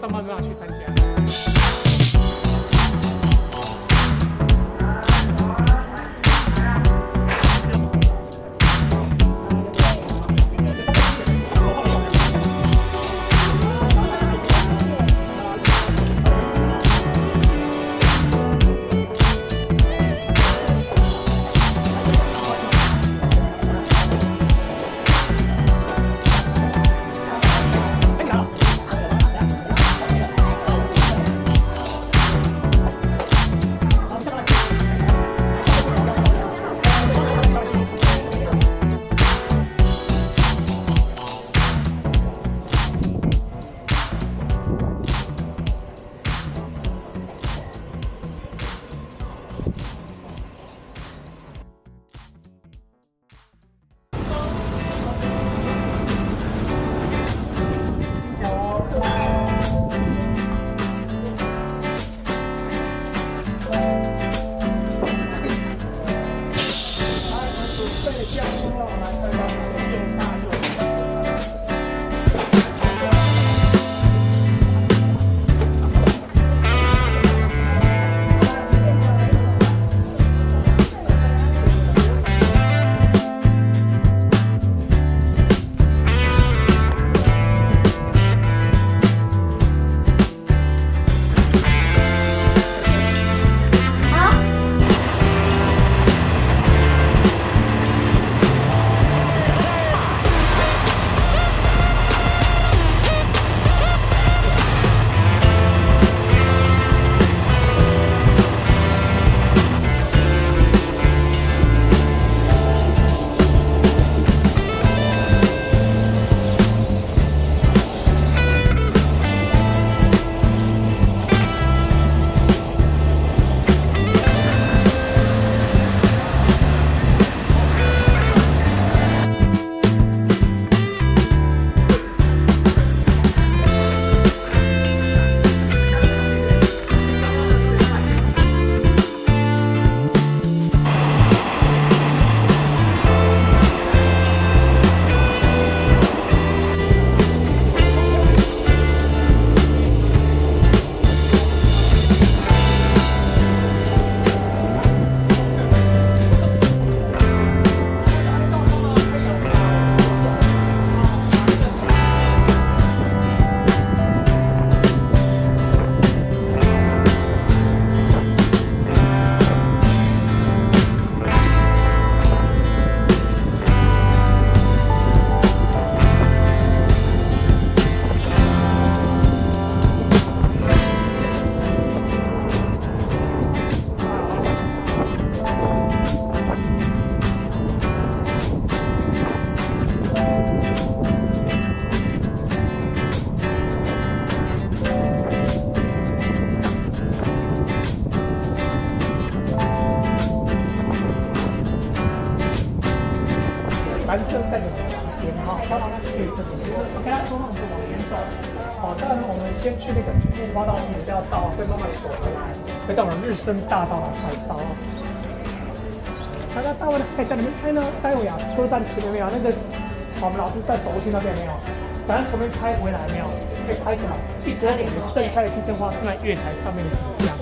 上班没办法去参加。蓝色带着边哈，当然它可以这边，跟他说我们就往前走。好，当然我们先去那个木花道比较道，再慢慢走回来，回到我们日升大道来拍照。大家大问可以在里面拍呢，待会啊，车站前面没有那个，我们老师在楼梯那边没有，反正从那边拍回来没有，可以拍什么？一朵我们盛开的地 chân 花正在月台上面的景象。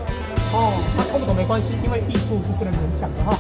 哦，他看不懂没关系，因为艺术是不能勉强的哈。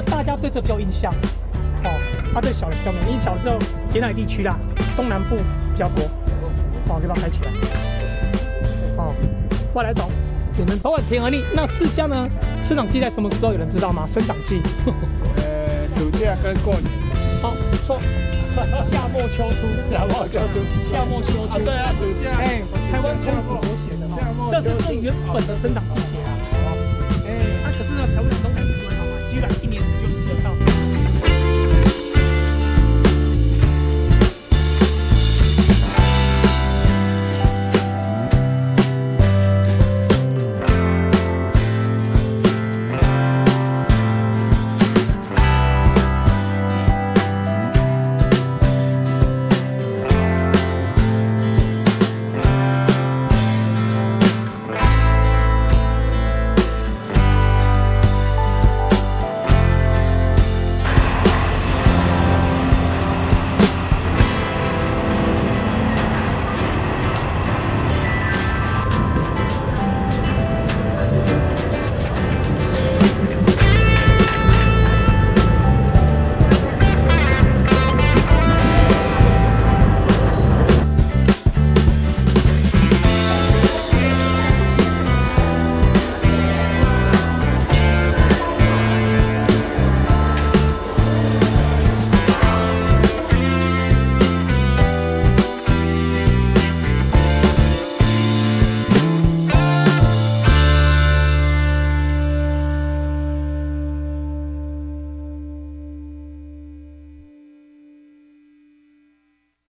大家大家对这比较有印象哦，他对小的比较没有印象。小的沿海地区啦，东南部比较多哦，好，可以把它开起来。哦，外来种也能早晚甜而腻。那释迦呢？生长季在什么时候？有人知道吗？生长季？呃，暑假跟过年。好，错。夏末秋初，夏末秋初，夏末秋初。对啊，暑假。哎，台湾孔子所写的哈，这是最原本的生长季。